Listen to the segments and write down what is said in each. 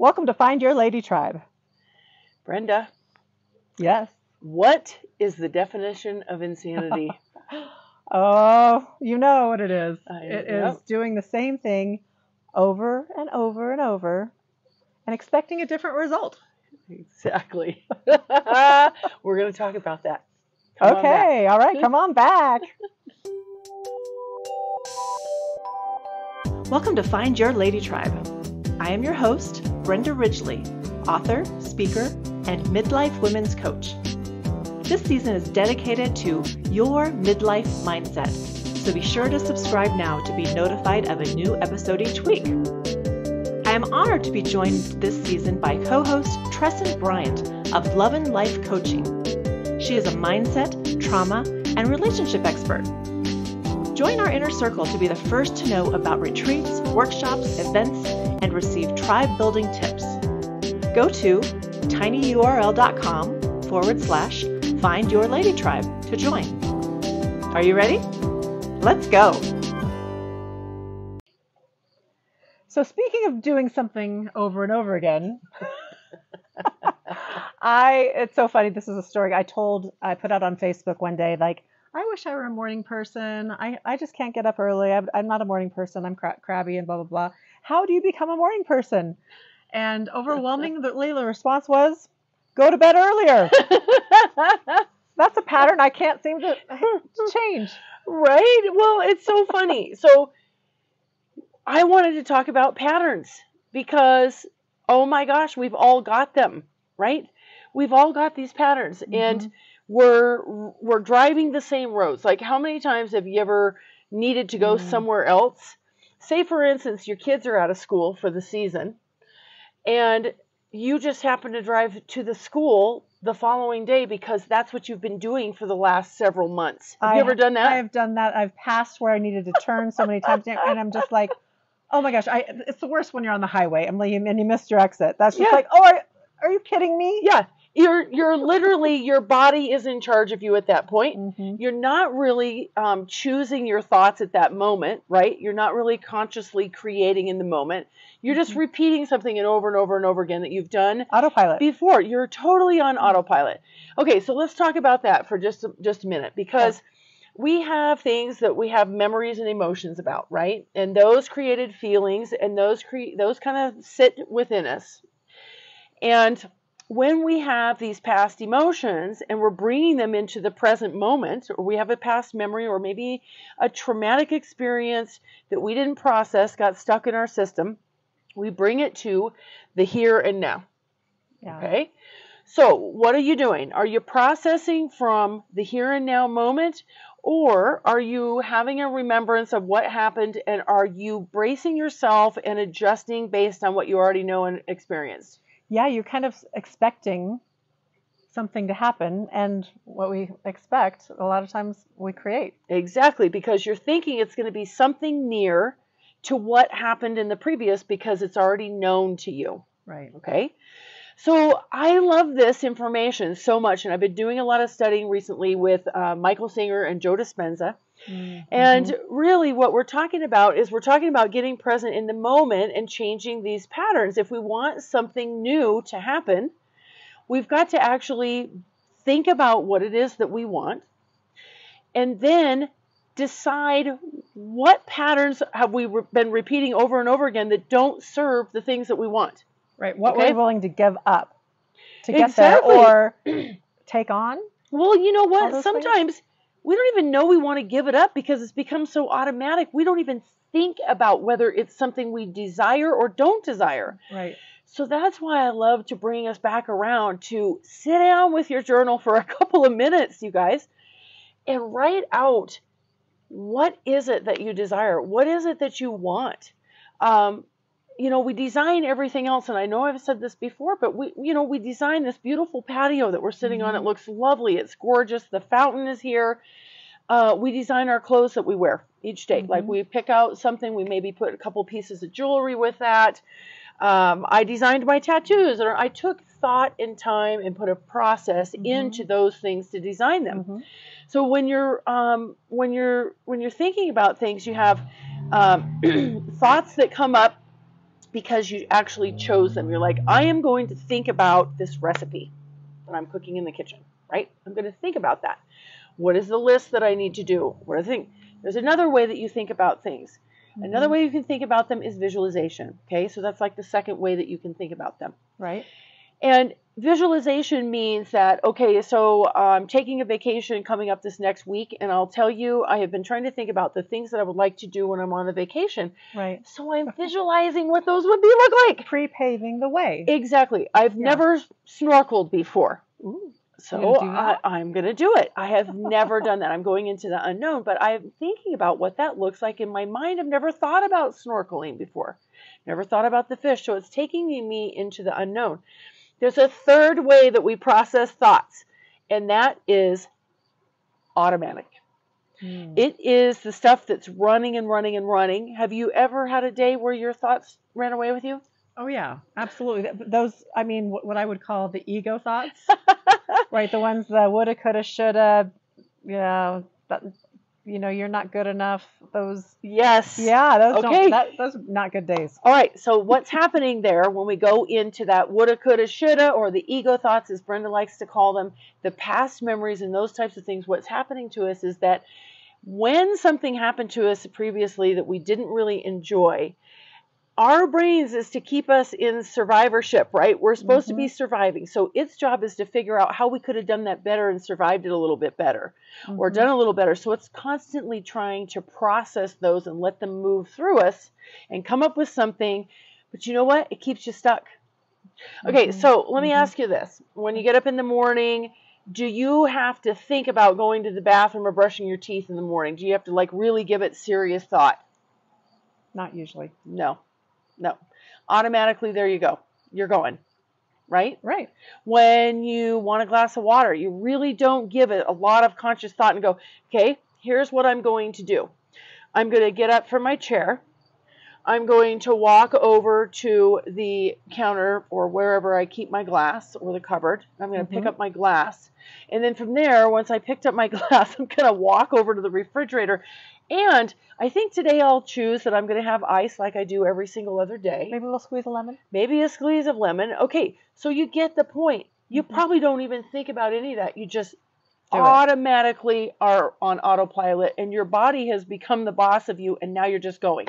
Welcome to Find Your Lady Tribe. Brenda, Yes. what is the definition of insanity? Oh, you know what it is. I- It is yep. doing the same thing over and over and over and expecting a different result. exactly. We're going to talk about that. Come okay, all right, come on back. Welcome to Find Your Lady Tribe. I am your host, Brenda Ridgley, author, speaker, and midlife women's coach. This season is dedicated to your midlife mindset, so be sure to subscribe now to be notified of a new episode each week. I am honored to be joined this season by co host Tressen Bryant of Lovin Life Coaching. She is a mindset, trauma, and relationship expert. Join our inner circle to be the first to know about retreats, workshops, events, and receive tribe building tips. Go to tinyurl.com forward slash find your lady tribe to join. Are you ready? Let's go. So, speaking of doing something over and over again, I it's so funny. This is a story I told I put out on Facebook one day. Like, I wish I were a morning person. I I just can't get up early. I'm, I'm not a morning person. I'm cra- crabby and blah blah blah. How do you become a morning person? And overwhelmingly, the response was, "Go to bed earlier." That's a pattern I can't seem to change. right? Well, it's so funny. So, I wanted to talk about patterns because, oh my gosh, we've all got them, right? We've all got these patterns, and Mhm. we're we're driving the same roads. Like, how many times have you ever needed to go Mm. somewhere else? Say, for instance, your kids are out of school for the season, and you just happen to drive to the school the following day because that's what you've been doing for the last several months. Have I- you ever done that? I have done that. I've passed where I needed to turn so many times, and I'm just like, oh my gosh, I, it's the worst when you're on the highway and you, and you missed your exit. That's just Yeah. like, oh, are, are you kidding me? Yeah, you're you're literally your body is in charge of you at that point. hmm You're not really um, choosing your thoughts at that moment, right? You're not really consciously creating in the moment. You're just Mhm. repeating something and over and over and over again that you've done Autopilot. before. You're totally on autopilot. Okay, so let's talk about that for just a, just a minute because we have things that we have memories and emotions about, right? And those created feelings and those cre- those kind of sit within us. And when we have these past emotions and we're bringing them into the present moment, or we have a past memory, or maybe a traumatic experience that we didn't process, got stuck in our system, we bring it to the here and now. yeah. Okay. So, what are you doing? Are you processing from the here and now moment, or are you having a remembrance of what happened and are you bracing yourself and adjusting based on what you already know and experienced? Yeah, you're kind of expecting something to happen, and what we expect, a lot of times we create. Exactly, because you're thinking it's going to be something near to what happened in the previous because it's already known to you. Right. Okay. So I love this information so much, and I've been doing a lot of studying recently with uh, Michael Singer and Joe Dispenza. And mm-hmm. really, what we're talking about is we're talking about getting present in the moment and changing these patterns. If we want something new to happen, we've got to actually think about what it is that we want and then decide what patterns have we re- been repeating over and over again that don't serve the things that we want. right. What okay. we're willing to give up to get Exactly. there or take on. Well, you know what? Sometimes things? We don't even know we want to give it up because it's become so automatic. We don't even think about whether it's something we desire or don't desire. Right. So that's why I love to bring us back around to sit down with your journal for a couple of minutes, you guys, and write out what is it that you desire? What is it that you want? Um, you know, we design everything else, and I know I've said this before, but we, you know, we design this beautiful patio that we're sitting on. It Mhm. looks lovely. It's gorgeous. The fountain is here. Uh, we design our clothes that we wear each day. Like Mhm. we pick out something, we maybe put a couple pieces of jewelry with that. Um, I designed my tattoos, or I took thought and time and put a process Mhm. into those things to design them. Mhm. So when you're um, when you're when you're thinking about things, you have um, thoughts that come up because you actually chose them. You're like, I am going to think about this recipe that I'm cooking in the kitchen, right? I'm going to think about that. What is the list that I need to do? What are the things? There's another way that you think about things. Mm-hmm. Another way you can think about them is visualization. Okay, so that's like the second way that you can think about them. Right. And visualization means that, okay, so I'm taking a vacation coming up this next week, and I'll tell you, I have been trying to think about the things that I would like to do when I'm on the vacation. Right. So I'm visualizing what those would be look like. Pre paving the way. Exactly. I've yeah. never snorkeled before. Ooh. So I, am going to do it. I have never done that. I'm going into the unknown, but I'm thinking about what that looks like in my mind. I've never thought about snorkeling before, never thought about the fish. So it's taking me into the unknown. There's a third way that we process thoughts, and that is automatic. Hmm. It is the stuff that's running and running and running. Have you ever had a day where your thoughts ran away with you? Oh yeah, absolutely. Those, I mean, what I would call the ego thoughts, right? The ones that woulda, coulda, shoulda, you know, that, you know, you're not good enough. Those, yes, yeah, those okay. That, those are not good days. All right. So what's happening there when we go into that woulda, coulda, shoulda, or the ego thoughts, as Brenda likes to call them, the past memories and those types of things? What's happening to us is that when something happened to us previously that we didn't really enjoy, our brains is to keep us in survivorship, right? We're supposed mm-hmm. to be mm-hmm. surviving. So its job is to figure out how we could have done that better and survived it a little bit better mm-hmm. or done a little better. So it's constantly trying to process those and let them move through us and come up with something. But you know what? It keeps you stuck. Okay, mm-hmm. so let me mm-hmm. ask you this. When you get up in the morning, do you have to think about going to the bathroom or brushing your teeth in the morning? Do you have to like really give it serious thought? Not usually. No. No. Automatically, there you go. You're going. Right? Right. When you want a glass of water, you really don't give it a lot of conscious thought and go, okay, here's what I'm going to do. I'm going to get up from my chair. I'm going to walk over to the counter or wherever I keep my glass or the cupboard. I'm going to mm-hmm. pick up my glass. And then from there, once I picked up my glass, I'm going to walk over to the refrigerator and I think today I'll choose that I'm going to have ice like I do every single other day. Maybe we'll squeeze a lemon. Maybe a squeeze of lemon. Okay, so you get the point. You mm-hmm. probably don't even think about any of that. You just do automatically it. are on autopilot, and your body has become the boss of you, and now you're just going.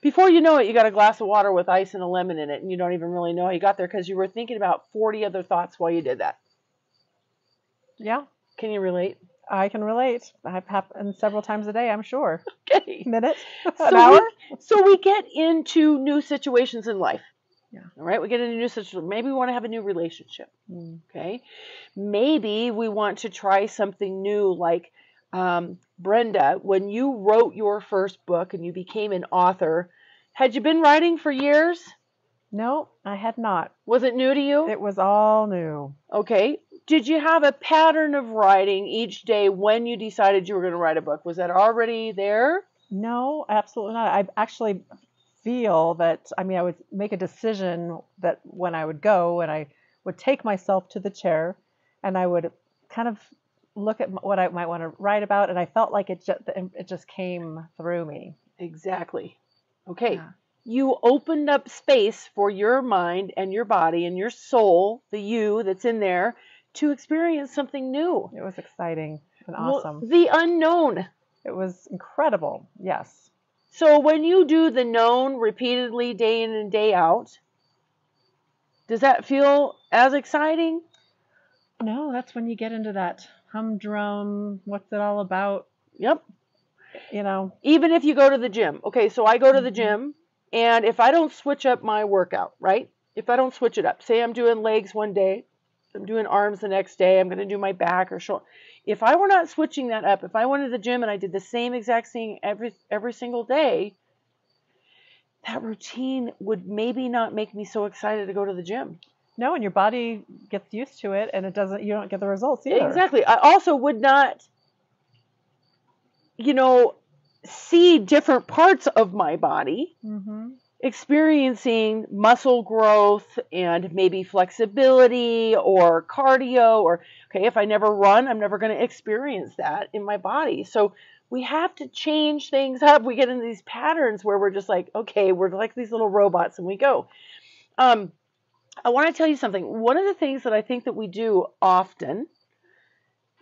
Before you know it, you got a glass of water with ice and a lemon in it, and you don't even really know how you got there because you were thinking about 40 other thoughts while you did that. Yeah. Can you relate? I can relate. I've happened several times a day, I'm sure. Okay. Minute, an so hour. We, so we get into new situations in life. Yeah. All right. We get into new situations. Maybe we want to have a new relationship. Mm. Okay. Maybe we want to try something new, like um, Brenda. When you wrote your first book and you became an author, had you been writing for years? No, I had not. Was it new to you? It was all new. Okay. Did you have a pattern of writing each day when you decided you were going to write a book? Was that already there? No, absolutely not. I actually feel that, I mean, I would make a decision that when I would go and I would take myself to the chair and I would kind of look at what I might want to write about, and I felt like it just, it just came through me. Exactly. Okay. Yeah. You opened up space for your mind and your body and your soul, the you that's in there, to experience something new. It was exciting and awesome. Well, the unknown. It was incredible. Yes. So when you do the known repeatedly day in and day out, does that feel as exciting? No, that's when you get into that humdrum, what's it all about? Yep. You know, even if you go to the gym. Okay, so I go to the mm-hmm. gym and if I don't switch up my workout, right? If I don't switch it up, say I'm doing legs one day, I'm doing arms the next day, I'm going to do my back or shoulder. If I were not switching that up, if I went to the gym and I did the same exact thing every every single day, that routine would maybe not make me so excited to go to the gym. No, and your body gets used to it and it doesn't you don't get the results either. Exactly. I also would not you know see different parts of my body. Mm-hmm experiencing muscle growth and maybe flexibility or cardio or okay if i never run i'm never going to experience that in my body so we have to change things up. We get into these patterns where we're just like, okay, we're like these little robots and we go. Um, I want to tell you something. One of the things that I think that we do often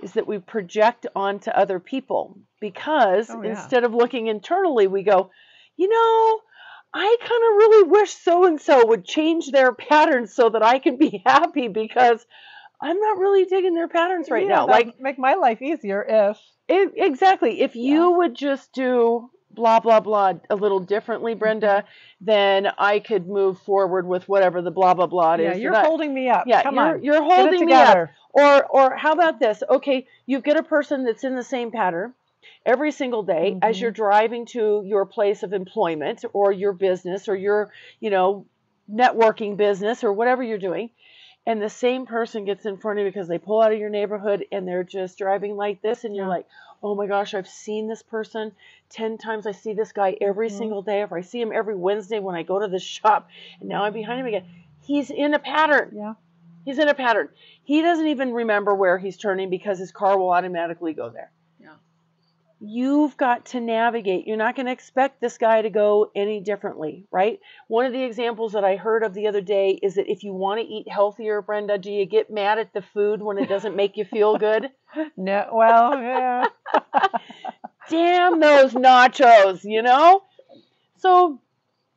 is that we project onto other people because Oh, yeah. instead of looking internally, we go, you know, I kind of really wish so and so would change their patterns so that I can be happy because I'm not really digging their patterns right Yeah, now. Like, make my life easier if it, exactly. If you would just do blah, blah, blah a little differently, mm-hmm. Brenda, then I could move forward with whatever the blah, blah, blah yeah, is. you're that holding me up. yeah, Come you're, on. you're holding me up. Or, or how about this? Okay, you get a person that's in the same pattern every single day as Mhm. you're driving to your place of employment or your business or your, you know, networking business or whatever you're doing. And the same person gets in front of you because they pull out of your neighborhood and they're just driving like this, and you're Yeah. like, oh my gosh, I've seen this person 10 times. I see this guy every Mhm. single day, or I see him every Wednesday when I go to the shop, and now I'm behind him again. He's in a pattern. Yeah. He's in a pattern. He doesn't even remember where he's turning because his car will automatically go there. You've got to navigate. You're not going to expect this guy to go any differently, right? One of the examples that I heard of the other day is that if you want to eat healthier, Brenda, do you get mad at the food when it doesn't make you feel good? No, well, yeah. Damn those nachos, you know? So,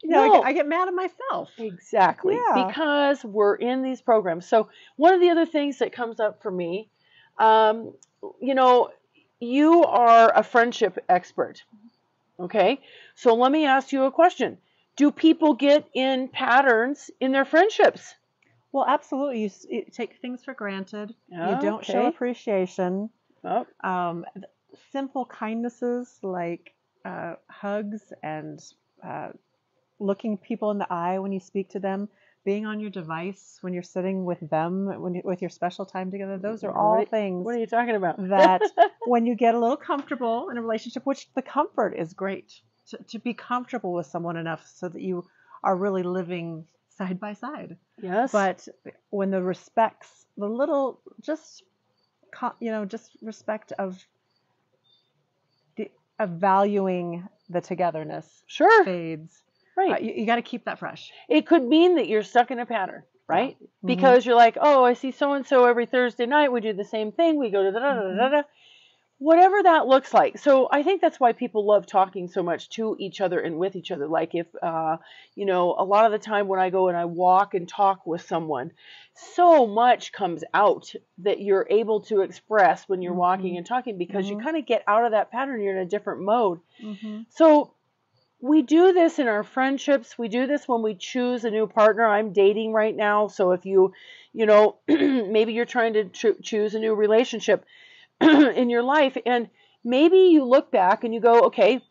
Yeah, I, no. get, I get mad at myself. Exactly. Yeah. Because we're in these programs. So, one of the other things that comes up for me, um, you know, you are a friendship expert. Okay. So, let me ask you a question Do people get in patterns in their friendships? Well, absolutely. You, you take things for granted. You don't show appreciation. Oh, Um, simple kindnesses like uh, hugs and uh, looking people in the eye when you speak to them, being on your device when you're sitting with them, when you, with your special time together. Those are all What- things what are you talking about? that when you get a little comfortable in a relationship, which the comfort is great, to, to be comfortable with someone enough so that you are really living side by side. yes. But when the respects, the little, just, you know, just respect of, the, of valuing the togetherness sure. fades. Right. Uh, you you got to keep that fresh. it could mean that you're stuck in a pattern, right? Mhm. Because you're like, oh, I see so and so every Thursday night. We do the same thing. We go to the da da da da da. Whatever that looks like. So I think that's why people love talking so much to each other and with each other. Like if, uh, you know, a lot of the time when I go and I walk and talk with someone, so much comes out that you're able to express when you're walking Mhm. and talking because you Mhm. kind of get out of that pattern. You're in a different mode. Mm-hmm. So we do this in our friendships. We do this when we choose a new partner. I'm dating right now, so if you, you know, maybe you're trying to cho- choose a new relationship in your life and maybe you look back and you go, "Okay,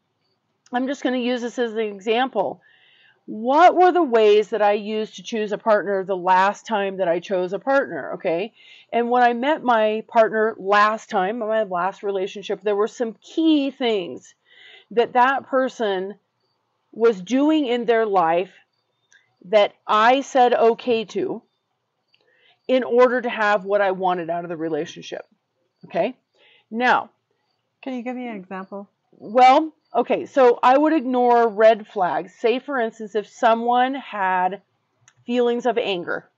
I'm just going to use this as an example. What were the ways that I used to choose a partner the last time that I chose a partner, okay? And when I met my partner last time, my last relationship, there were some key things that that person was doing in their life that I said okay to in order to have what I wanted out of the relationship. Okay? Now, Can you give me an example? well, okay, so I would ignore red flags. Say, for instance, if someone had feelings of anger.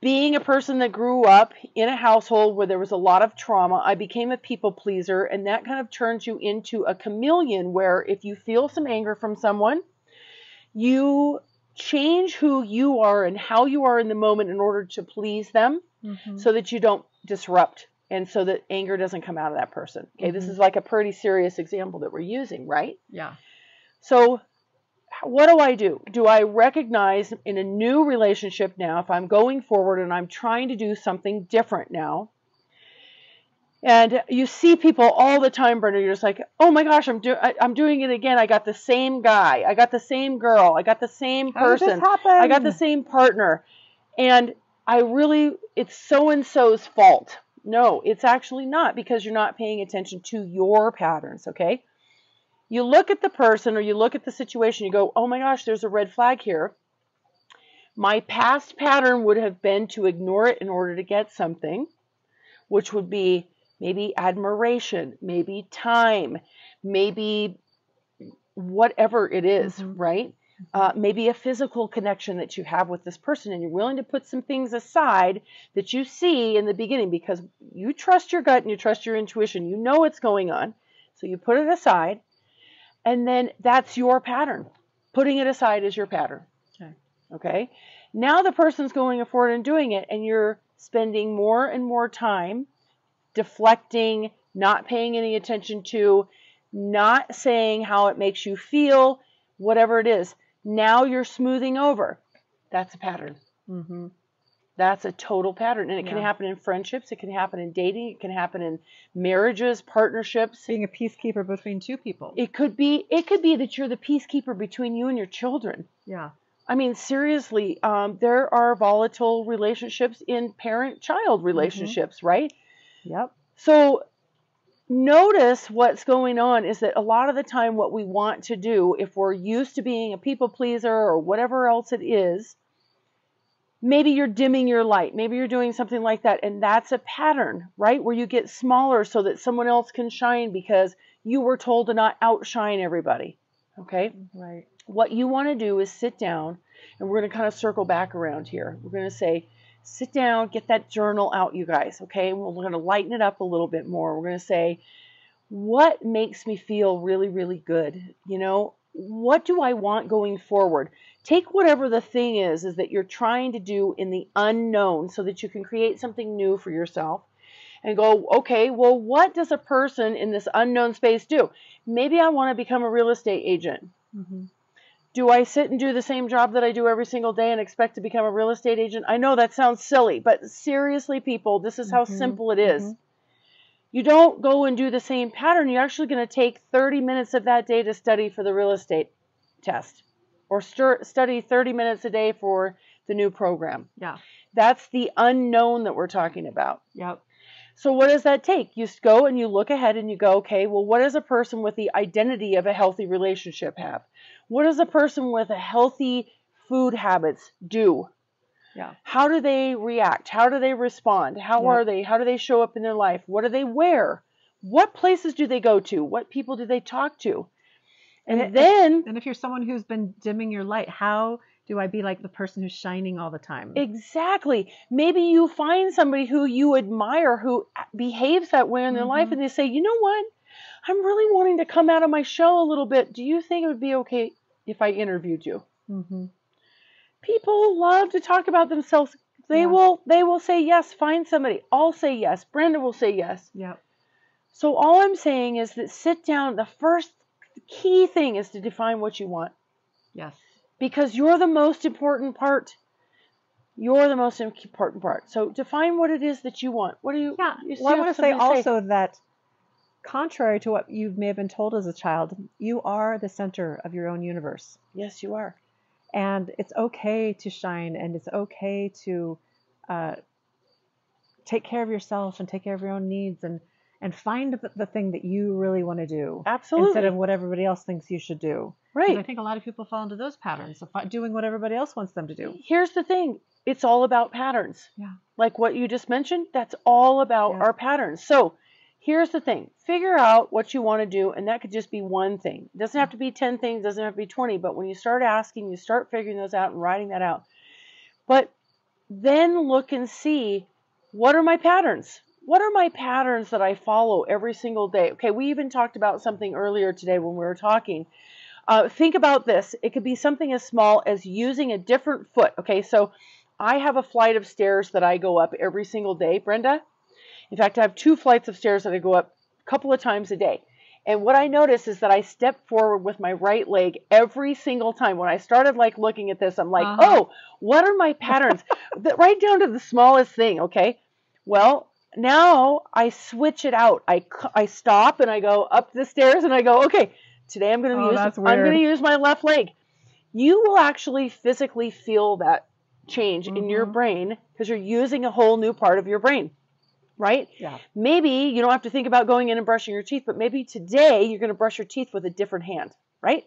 Being a person that grew up in a household where there was a lot of trauma, I became a people pleaser, and that kind of turns you into a chameleon where if you feel some anger from someone, you change who you are and how you are in the moment in order to please them Mm-hmm. so that you don't disrupt and so that anger doesn't come out of that person. Okay, this Mhm. is like a pretty serious example that we're using, right? yeah. So, what do I do? Do I recognize in a new relationship now, if I'm going forward and I'm trying to do something different now? And you see people all the time, Brenda. You're just like, oh my gosh, I'm do- I- I'm doing it again. I got the same guy. I got the same girl. I got the same How did this person. I got the same partner. And I really, it's so and so's fault. No, it's actually not because you're not paying attention to your patterns, okay? You look at the person or you look at the situation, you go, oh my gosh, there's a red flag here. My past pattern would have been to ignore it in order to get something, which would be maybe admiration, maybe time, maybe whatever it is, Mhm. right? Uh, maybe a physical connection that you have with this person, and you're willing to put some things aside that you see in the beginning because you trust your gut and you trust your intuition. You know what's going on. So you put it aside, and then that's your pattern. Putting it aside is your pattern. Okay. Okay. Now the person's going forward and doing it, and you're spending more and more time deflecting, not paying any attention to, not saying how it makes you feel, whatever it is. Now you're smoothing over. That's a pattern. Mm-hmm. That's a total pattern. And it can happen in friendships, it can happen in dating, it can happen in marriages, partnerships. Being a peacekeeper between two people. It could be it could be that you're the peacekeeper between you and your children. yeah. I mean, seriously, um, there are volatile relationships in parent-child relationships, right? Yep. So notice what's going on is that a lot of the time what we want to do if we're used to being a people pleaser or whatever else it is maybe you're dimming your light. Maybe you're doing something like that. And that's a pattern right? Where you get smaller so that someone else can shine because you were told to not outshine everybody okay? Right. what you want to do is sit down and we're going to kind of circle back around here. We're going to say sit down get that journal out you guys okay? We're going to lighten it up a little bit more. We're going to say what makes me feel really really good? You know what do i want going forward take whatever the thing is is that you're trying to do in the unknown so that you can create something new for yourself and go okay well what does a person in this unknown space do maybe i want to become a real estate agent Mm-hmm. do I sit and do the same job that I do every single day and expect to become a real estate agent? I know that sounds silly, but seriously, people, this is how Mhm, simple it is. mhm. You don't go and do the same pattern. You're actually going to take 30 minutes of that day to study for the real estate test or study 30 minutes a day for the new program. Yeah. That's the unknown that we're talking about. Yep. So what does that take? You go and you look ahead and you go, okay, well, what does a person with the identity of a healthy relationship have? What does a person with a healthy food habits do? Yeah. How do they react? How do they respond? How Yeah. are they? How do they show up in their life? What do they wear? What places do they go to? What people do they talk to? And, it- then And if you're someone who's been dimming your light, how do I be like the person who's shining all the time? Exactly. Maybe you find somebody who you admire who behaves that way in their life Mhm. and they say, you know what? I'm really wanting to come out of my shell a little bit. Do you think it would be okay if I interviewed you? mm-hmm. People love to talk about themselves. They Yeah. will they will say yes, find somebody. I'll say yes. Brenda will say yes. Yep. So all I'm saying is that sit down. The first key thing is to define what you want Yes. because you're the most important part. You're the most important part. So define what it is that you want. What do you? Yeah. you Well, I want to say something also that, contrary to what you may have been told as a child, you are the center of your own universe. Yes, you are. and it's okay to shine and it's okay to uh, take care of yourself and take care of your own needs and and find the, the thing that you really want to do Absolutely. instead of what everybody else thinks you should do 'Cause i think a lot of people fall into those patterns of doing what everybody else wants them to do Here's the thing. It's all about patterns. Yeah. Like what you just mentioned, that's all about Yeah. our patterns. So here's the thing. Figure out what you want to do, and that could just be one thing. It doesn't have to be 10 things, doesn't have to be 20, but when you start asking, you start figuring those out and writing that out. But then look and see what are my patterns? What are my patterns that I follow every single day? Okay, we even talked about something earlier today when we were talking. Uh, think about this. It could be something as small as using a different foot. Okay, so I have a flight of stairs that I go up every single day, Brenda. In fact, I have two flights of stairs that I go up a couple of times a day. And what I notice is that I step forward with my right leg every single time. When I started like looking at this, I'm like, Uh-huh. oh, what are my patterns? Right down to the smallest thing, okay? Well, now I switch it out. I, I stop and I go up the stairs and I go, okay, today I'm going to Oh, use I'm going to use my left leg. You will actually physically feel that change in your Mhm. brain because you're using a whole new part of your brain. Right? yeah maybe you don't have to think about going in and brushing your teeth, but maybe today you're going to brush your teeth with a different hand, right?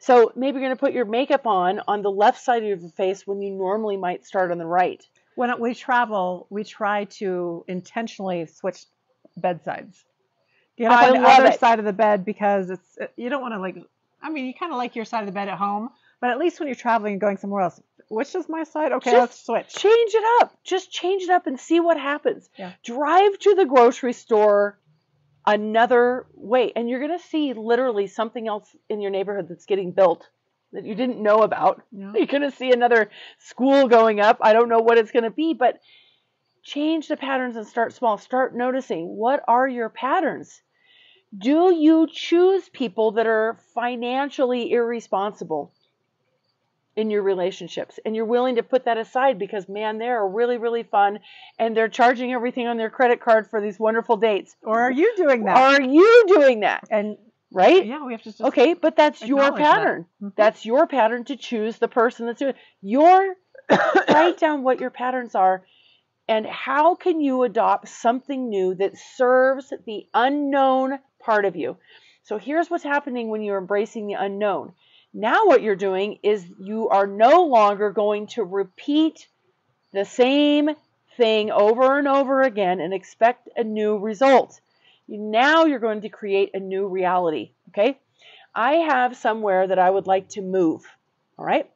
So maybe you're going to put your makeup on on the left side of your face when you normally might start on the right. When we travel we try to intentionally switch bedsides. Get I on the other it. side of the bed because it's you don't want to like. I mean, you kind of like your side of the bed at home, but at least when you're traveling and going somewhere else, which is my side? Okay, Just let's switch. change it up. Just change it up and see what happens. Yeah. Drive to the grocery store another way, and you're going to see literally something else in your neighborhood that's getting built that you didn't know about. Yeah. You're going to see another school going up. I don't know what it's going to be, but change the patterns and start small. Start noticing what are your patterns. Do you choose people that are financially irresponsible in your relationships? And you're willing to put that aside because, man, they're really, really fun and they're charging everything on their credit card for these wonderful dates. Or are you doing that? Are you doing that? and Right? yeah, we have to Okay, but that's your acknowledge that. pattern. Mhm. That's your pattern to choose the person that's doing your write down what your patterns are and how can you adopt something new that serves the unknown part of you. So here's what's happening when you're embracing the unknown. Now what you're doing is you are no longer going to repeat the same thing over and over again and expect a new result. Now you're going to create a new reality, okay? I have somewhere that I would like to move. All right.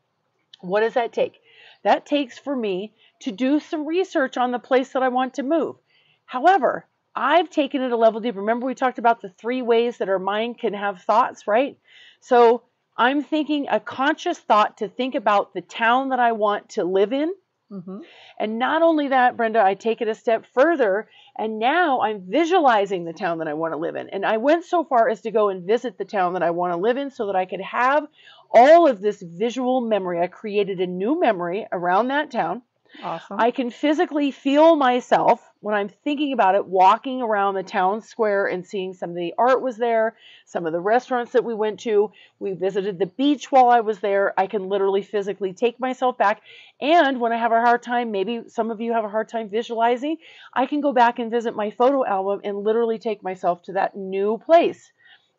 What does that take? That takes for me to do some research on the place that I want to move. However, I've taken it a level deeper. Remember, we talked about the three ways that our mind can have thoughts, right? So I'm thinking a conscious thought to think about the town that I want to live in. Mhm. And not only that, Brenda, I take it a step further, and now I'm visualizing the town that I want to live in. And I went so far as to go and visit the town that I want to live in so that I could have all of this visual memory. I created a new memory around that town. Awesome. I can physically feel myself when I'm thinking about it walking around the town square and seeing some of the art was there, some of the restaurants that we went to. We visited the beach while I was there. I can literally physically take myself back. And when I have a hard time, maybe some of you have a hard time visualizing, I can go back and visit my photo album and literally take myself to that new place.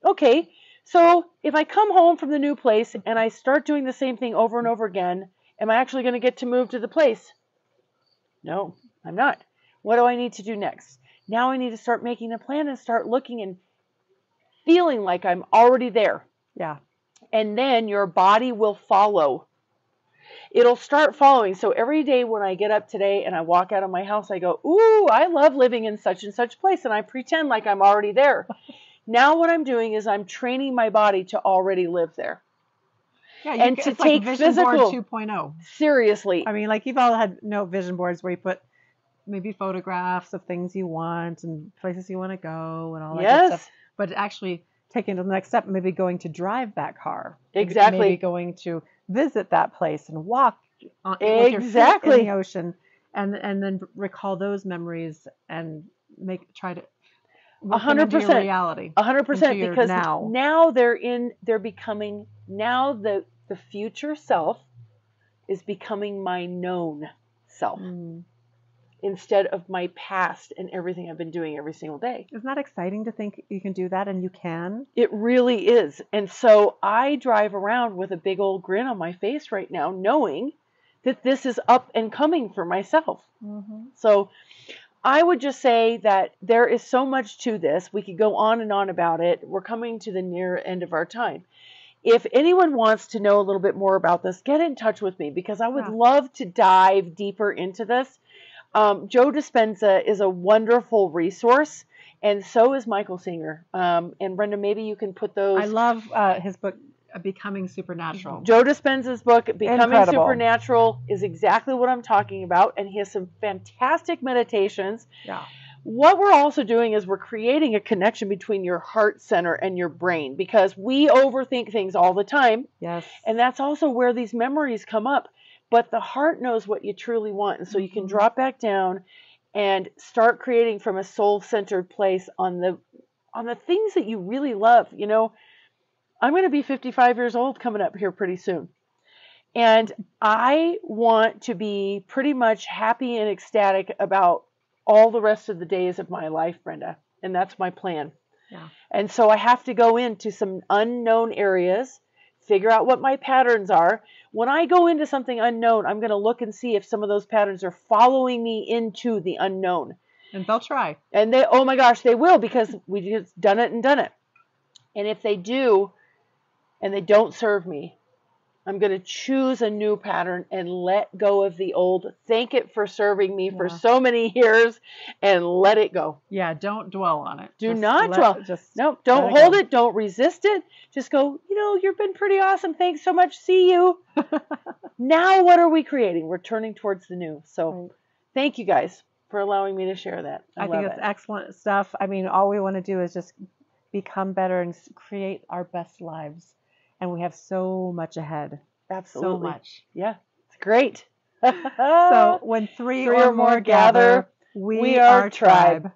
Okay, so if I come home from the new place and I start doing the same thing over and over again, am I actually going to get to move to the place? No, I'm not. What do I need to do next? Now I need to start making a plan and start looking and feeling like I'm already there. yeah. And then your body will follow. It'll start following. So every day when I get up today and I walk out of my house, I go, Ooh, I love living in such and such place. And I pretend like I'm already there. now what I'm doing is I'm training my body to already live there. Yeah, you And to like take vision board physical- 2.0. Seriously. I mean, like you've all had no vision boards where you put maybe photographs of things you want and places you want to go and all that yes. stuff. But actually taking the next step, maybe going to drive that car. Exactly. Maybe going to visit that place and walk on, with your feet Exactly. in the ocean, and and then recall those memories and make try to. hundred percent reality. A hundred percent because now. now they're in they're becoming now the the future self is becoming my known self Mm. instead of my past and everything I've been doing every single day. Isn't that exciting to think you can do that and you can? It really is. And so I drive around with a big old grin on my face right now knowing that this is up and coming for myself. Mm-hmm. So I would just say that there is so much to this. We could go on and on about it. We're coming to the near end of our time. If anyone wants to know a little bit more about this, get in touch with me because I would Yeah. love to dive deeper into this. Um, Joe Dispenza is a wonderful resource, and so is Michael Singer. Um, and Brenda, maybe you can put those. I love uh, his book, uh, Becoming Supernatural. Joe Dispenza's book, Becoming Incredible. Supernatural, is exactly what I'm talking about, and he has some fantastic meditations. Yeah. What we're also doing is we're creating a connection between your heart center and your brain because we overthink things all the time, Yes. and that's also where these memories come up. But the heart knows what you truly want, and so you can Mhm. drop back down and start creating from a soul-centered place on the on the things that you really love. You know, I'm going to be 55 years old coming up here pretty soon. And I want to be pretty much happy and ecstatic about all the rest of the days of my life, Brenda. And that's my plan. Yeah. And so I have to go into some unknown areas, figure out what my patterns are. When I go into something unknown, I'm going to look and see if some of those patterns are following me into the unknown. And they'll try. And they, oh my gosh, they will because we just done it and done it. And if they do, and they don't serve me, I'm going to choose a new pattern and let go of the old. Thank it for serving me for so many years and let it go. Yeah, don't dwell on it. Do Just not let- dwell. Just No, don't it hold go. it. Don't resist it. Just go, you know, you've been pretty awesome. Thanks so much. See you. now, what are we creating? We're turning towards the new. So, Right. thank you guys for allowing me to share that. I, I, think it's it. excellent stuff. I mean, all we want to do is just become better and create our best lives. And we have so much ahead. Absolutely. So much. Yeah, it's great. So when three, Three or, or more gather, we, we are are tribe. tribe.